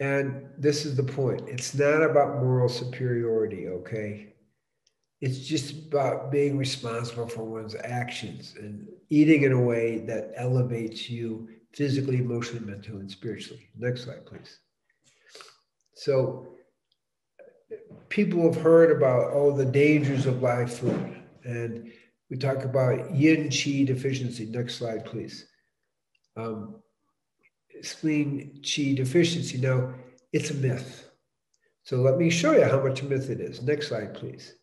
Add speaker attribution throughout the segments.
Speaker 1: And this is the point it's not about moral superiority, okay? It's just about being responsible for one's actions and eating in a way that elevates you physically, emotionally, mentally, and spiritually. Next slide, please. So, people have heard about all the dangers of live food, and we talk about yin qi deficiency. Next slide, please. Um, spleen qi deficiency. Now, it's a myth. So let me show you how much a myth it is. Next slide, please.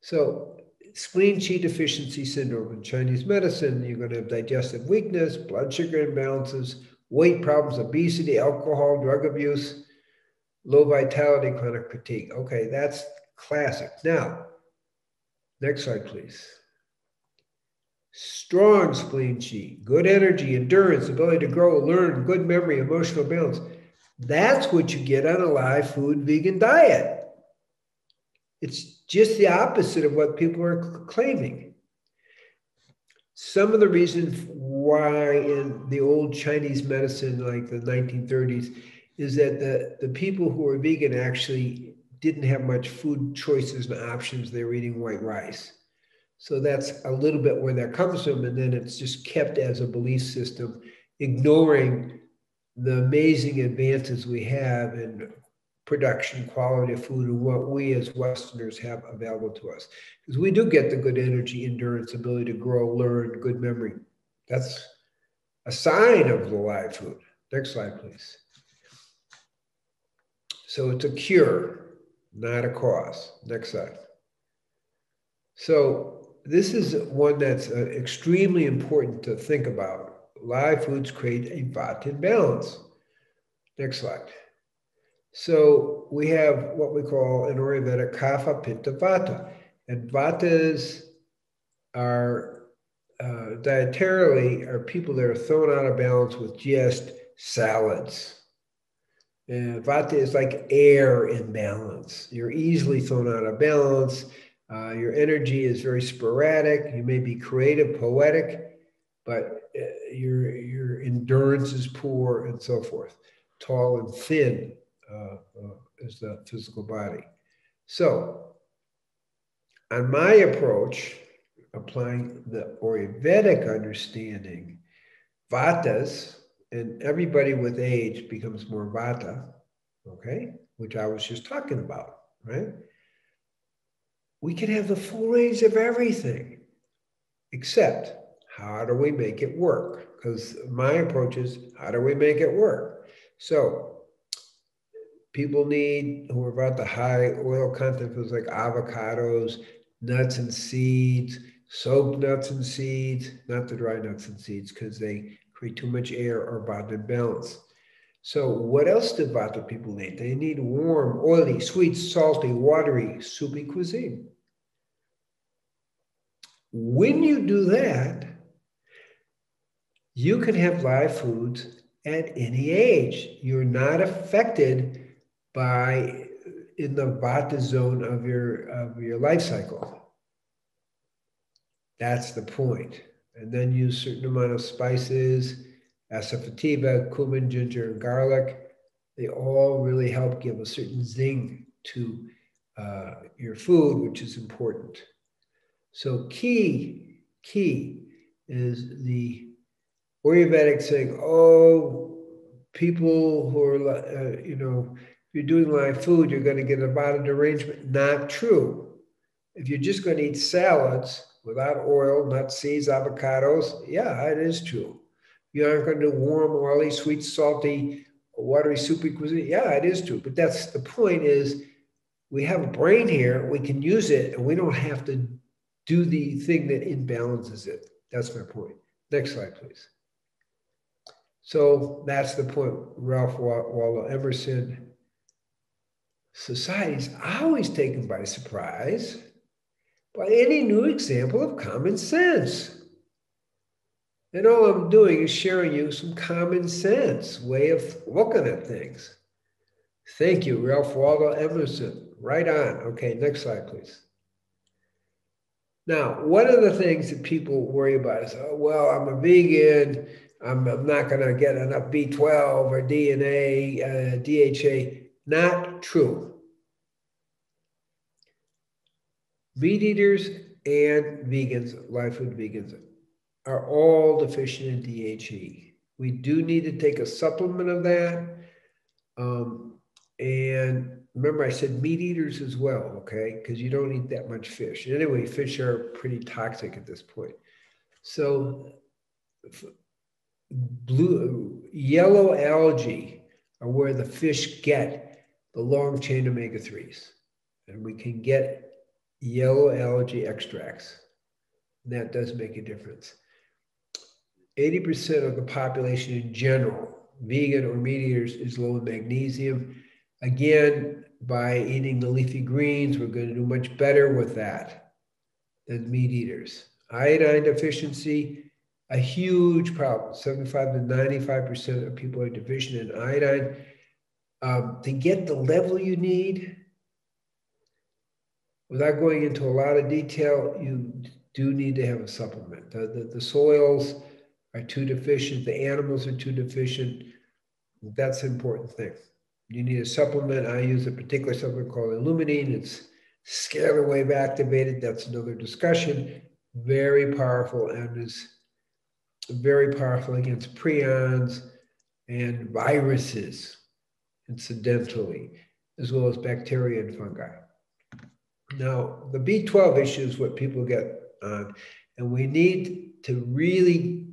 Speaker 1: So spleen qi deficiency syndrome in Chinese medicine, you're going to have digestive weakness, blood sugar imbalances, weight problems, obesity, alcohol, drug abuse, low vitality, chronic fatigue. Okay, that's classic. Now, next slide, please. Strong spleen qi, good energy, endurance, ability to grow, learn, good memory, emotional balance. That's what you get on a live food vegan diet. It's just the opposite of what people are claiming. Some of the reasons why in the old Chinese medicine, like the 1930s, is that the, the people who were vegan actually didn't have much food choices and options. They were eating white rice. So that's a little bit where that comes from. And then it's just kept as a belief system, ignoring the amazing advances we have in production, quality of food, and what we as Westerners have available to us. Because we do get the good energy, endurance, ability to grow, learn, good memory. That's a sign of the live food. Next slide, please. So it's a cure, not a cause. Next slide. So this is one that's uh, extremely important to think about. Live foods create a vata imbalance. Next slide. So we have what we call in Ayurveda kapha, pitta, vata. And vatas are uh, dietarily are people that are thrown out of balance with just salads. And vata is like air in balance. You're easily thrown out of balance. Uh, your energy is very sporadic. You may be creative, poetic, but uh, your your endurance is poor and so forth. Tall and thin uh, uh, is the physical body. So, on my approach, applying the Ayurvedic understanding, vatas, and everybody with age becomes more vata, okay, which I was just talking about, right? We can have the full range of everything, except how do we make it work? Because my approach is how do we make it work? So people need who are about the high oil content foods like avocados, nuts and seeds, soaked nuts and seeds, not the dry nuts and seeds because they create too much air or vata imbalance. So what else do vata people need? They need warm, oily, sweet, salty, watery, soupy cuisine. When you do that, you can have live foods at any age. You're not affected by in the vata zone of your of your life cycle. That's the point. And then use certain amount of spices, asafoetida, cumin, ginger, and garlic. They all really help give a certain zing to uh, your food, which is important. So key, key is the Ayurvedic saying, oh, people who are, uh, you know, if you're doing live food, you're going to get a vata derangement. Not true. If you're just going to eat salads without oil, nuts, seeds, avocados, yeah, it is true. You aren't going to do warm, oily, sweet, salty, watery, soupy cuisine. Yeah, it is true. But that's the point is we have a brain here, we can use it, and we don't have to do the thing that imbalances it. That's my point. Next slide, please. So that's the point. Ralph Waldo Emerson society is always taken by surprise by any new example of common sense. And all I'm doing is sharing you some common sense way of looking at things. Thank you, Ralph Waldo Emerson. Right on. Okay, next slide, please. Now, one of the things that people worry about is, oh, well, I'm a vegan. I'm, I'm not going to get enough B12 or DNA, uh, DHA. Not true. Meat eaters and vegans, live food vegans, are all deficient in DHA. We do need to take a supplement of that. Um, and remember, I said meat eaters as well, okay? Because you don't eat that much fish. Anyway, fish are pretty toxic at this point. So, blue, yellow algae are where the fish get the long chain omega 3s. And we can get yellow algae extracts. That does make a difference. 80% of the population in general, vegan or meat eaters, is low in magnesium. Again, by eating the leafy greens, we're going to do much better with that than meat eaters. Iodine deficiency, a huge problem. 75 to 95% of people are deficient in iodine. Um, to get the level you need, without going into a lot of detail, you do need to have a supplement. The, the, the soils are too deficient, the animals are too deficient. That's an important thing. You need a supplement. I use a particular supplement called Illumodine. It's scalar wave activated. That's another discussion. Very powerful and is very powerful against prions and viruses, incidentally, as well as bacteria and fungi. Now, the B12 issue is what people get on, and we need to really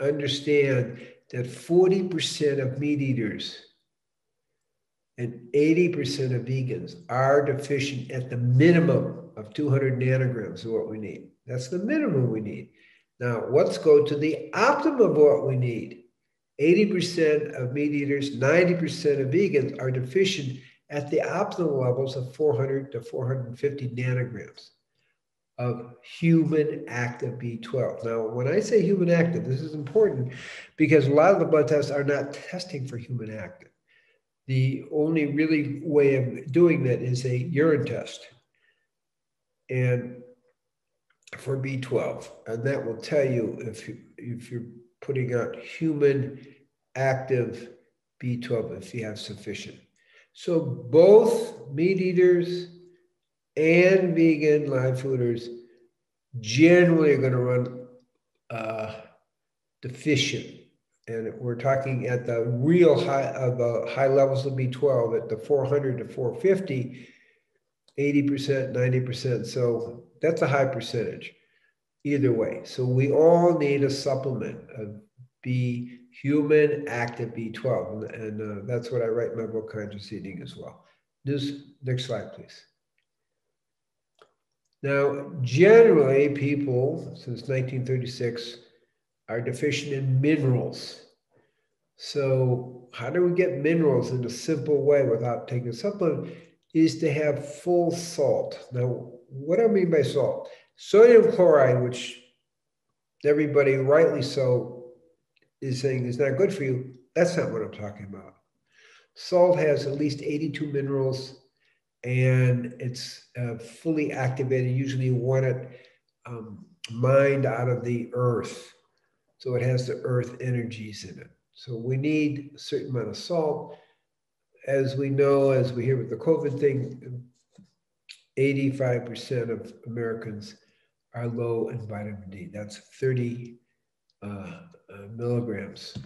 Speaker 1: understand that 40% of meat eaters and 80% of vegans are deficient at the minimum of 200 nanograms of what we need. That's the minimum we need. Now, let's go to the optimum of what we need. 80% of meat eaters, 90% of vegans are deficient at the optimal levels of 400 to 450 nanograms of human active B12. Now, when I say human active, this is important because a lot of the blood tests are not testing for human active. The only really way of doing that is a urine test. And for B12, and that will tell you if you, if you're putting out human active B12 if you have sufficient. So both meat eaters and vegan live fooders generally are going to run uh, deficient. And we're talking at the real high of the high levels of B12 at the 400 to 450, 80%, 90%. So that's a high percentage either way. So we all need a supplement of B human active B12. And, and uh, that's what I write in my book, Conscious Eating, as well. Next, next slide, please. Now, generally, people since 1936 are deficient in minerals. So, how do we get minerals in a simple way without taking a supplement? Is to have full salt. Now, what do I mean by salt? Sodium chloride, which everybody rightly so is saying is not good for you, that's not what I'm talking about. Salt has at least 82 minerals and it's uh, fully activated. Usually, you want it um, mined out of the earth. So it has the earth energies in it. So we need a certain amount of salt. As we know, as we hear with the COVID thing, 85% of Americans are low in vitamin D. That's 30 uh, uh, milligrams,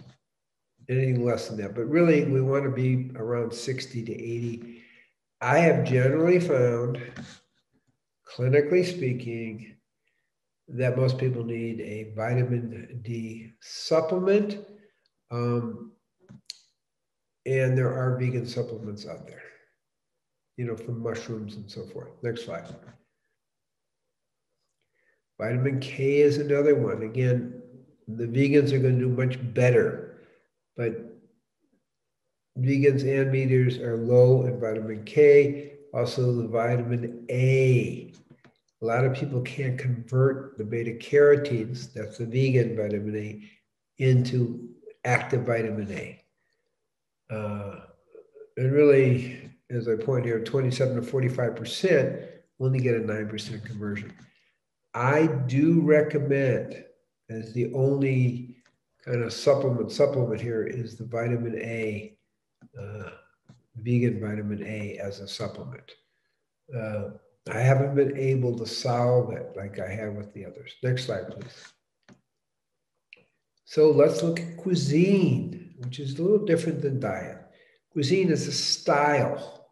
Speaker 1: anything less than that. But really, we want to be around 60 to 80. I have generally found, clinically speaking, that most people need a vitamin D supplement. Um, and there are vegan supplements out there, you know, from mushrooms and so forth. Next slide. Vitamin K is another one. Again, the vegans are going to do much better, but vegans and meat eaters are low in vitamin K, also the vitamin A. A lot of people can't convert the beta carotenes, that's the vegan vitamin A, into active vitamin A. Uh, and really, as I point here, 27 to 45% only get a 9% conversion. I do recommend, as the only kind of supplement supplement here is the vitamin A, uh, vegan vitamin A as a supplement. Uh, I haven't been able to solve it like I have with the others. Next slide, please. So let's look at cuisine, which is a little different than diet. Cuisine is a style.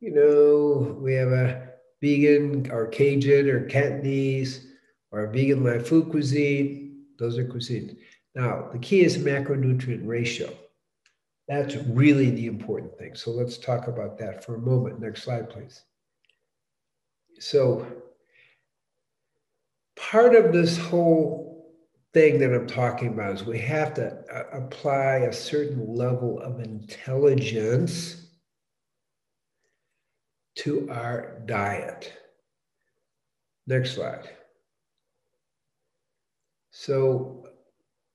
Speaker 1: You know, we have a vegan or Cajun or Cantonese or vegan live food cuisine. Those are cuisines. Now, the key is macronutrient ratio. That's really the important thing. So let's talk about that for a moment. Next slide, please. So, part of this whole thing that I'm talking about is we have to uh, apply a certain level of intelligence to our diet. Next slide. So,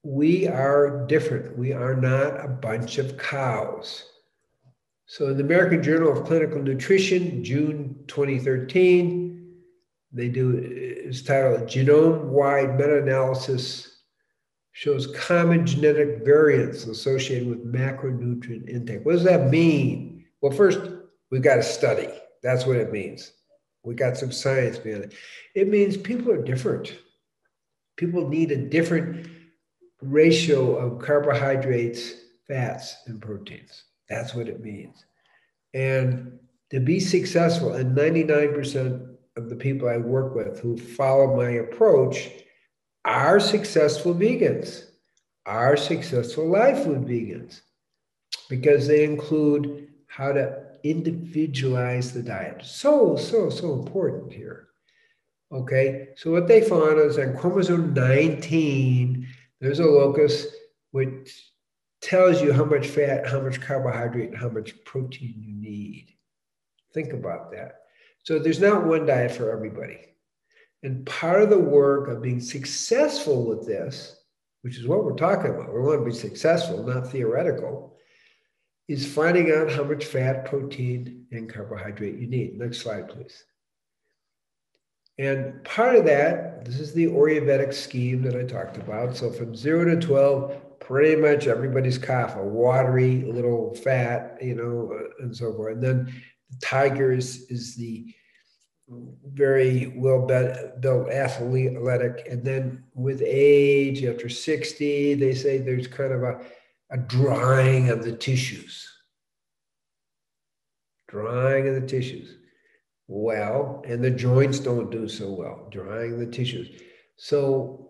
Speaker 1: we are different. We are not a bunch of cows. So, in the American Journal of Clinical Nutrition, June 2013, they do it's titled Genome Wide Meta Analysis shows common genetic variants associated with macronutrient intake. What does that mean? Well, first, we've got to study. That's what it means. We got some science behind it. It means people are different. People need a different ratio of carbohydrates, fats, and proteins. That's what it means. And to be successful, and 99% of the people I work with who follow my approach are successful vegans, are successful live food vegans, because they include how to individualize the diet. So, so, so important here. Okay, so what they found is on chromosome 19, there's a locus which tells you how much fat, how much carbohydrate, and how much protein you need. Think about that. So there's not one diet for everybody. And part of the work of being successful with this, which is what we're talking about, we want to be successful, not theoretical, is finding out how much fat, protein, and carbohydrate you need. Next slide, please. And part of that, this is the Ayurvedic scheme that I talked about. So from zero to 12, pretty much everybody's kapha watery, little fat, you know, uh, and so forth. And then the tigers is the very well built athletic. And then with age, after 60, they say there's kind of a, a drying of the tissues. Drying of the tissues well, and the joints don't do so well, drying the tissues. So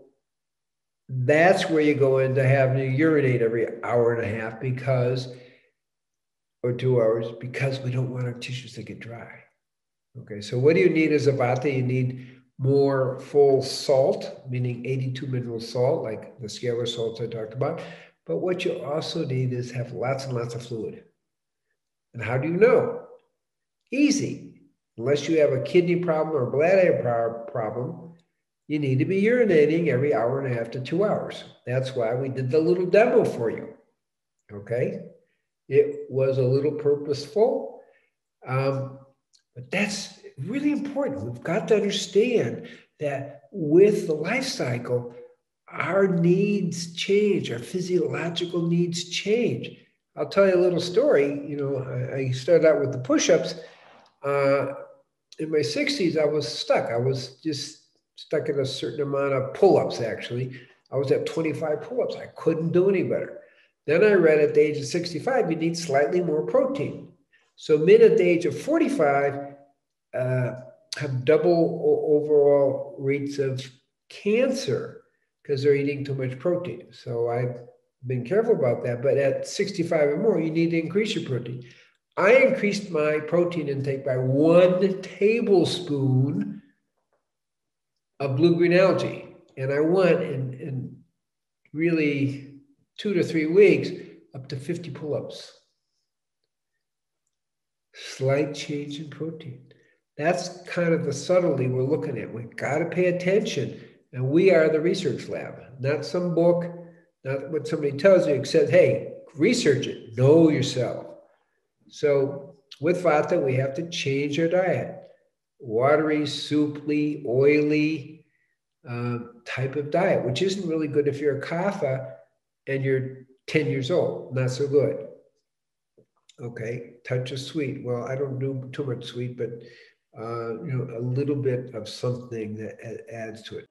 Speaker 1: that's where you go in to have to urinate every hour and a half because, or two hours, because we don't want our tissues to get dry. Okay, so what do you need as a vata? You need more full salt, meaning 82 mineral salt, like the scalar salts I talked about. But what you also need is have lots and lots of fluid. And how do you know? Easy Unless you have a kidney problem or bladder problem, you need to be urinating every hour and a half to two hours. That's why we did the little demo for you. Okay. It was a little purposeful, um, but that's really important. We've got to understand that with the life cycle, our needs change, our physiological needs change. I'll tell you a little story. You know, I, I started out with the push ups. Uh, in my 60s, I was stuck. I was just stuck in a certain amount of pull ups, actually. I was at 25 pull ups. I couldn't do any better. Then I read at the age of 65, you need slightly more protein. So men at the age of 45 uh, have double overall rates of cancer because they're eating too much protein. So I've been careful about that. But at 65 or more, you need to increase your protein. I increased my protein intake by one tablespoon of blue green algae. And I went in, in really two to three weeks up to 50 pull ups. Slight change in protein. That's kind of the subtlety we're looking at. We've got to pay attention. And we are the research lab, not some book, not what somebody tells you, except, hey, research it, know yourself. So with vata, we have to change our diet. Watery, soupy, oily uh, type of diet, which isn't really good if you're a kapha and you're 10 years old, not so good. Okay, touch of sweet. Well, I don't do too much sweet, but uh, you know, a little bit of something that adds to it.